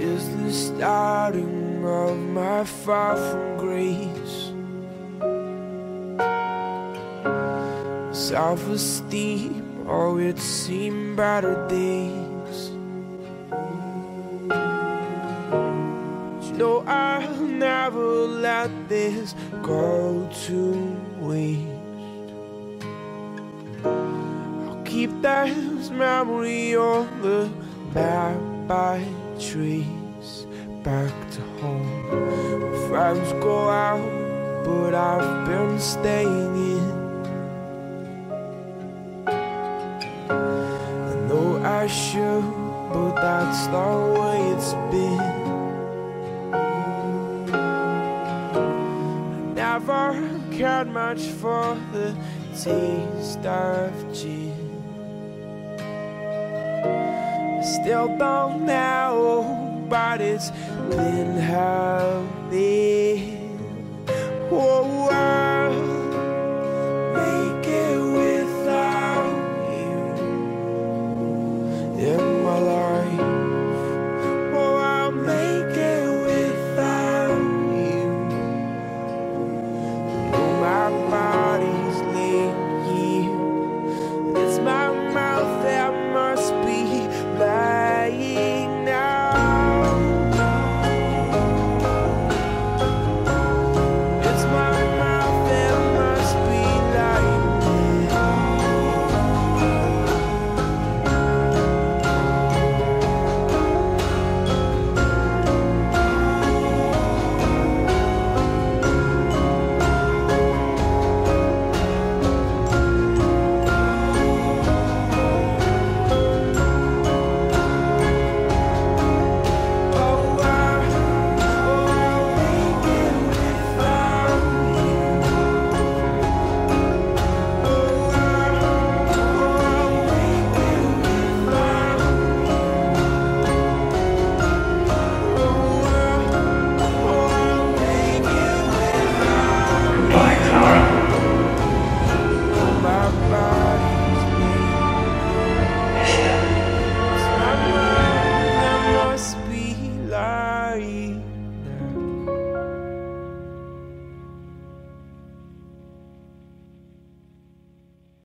Is the starting of my fall from grace. Self esteem, oh, it's seen better days. But you know, I'll never let this go to waste. I'll keep that memory on the map I trace back to home. Friends go out, but I've been staying in. I know I should, but that's the way it's been. I never cared much for the taste of gin. Still don't know, but it's been happening. Whoa,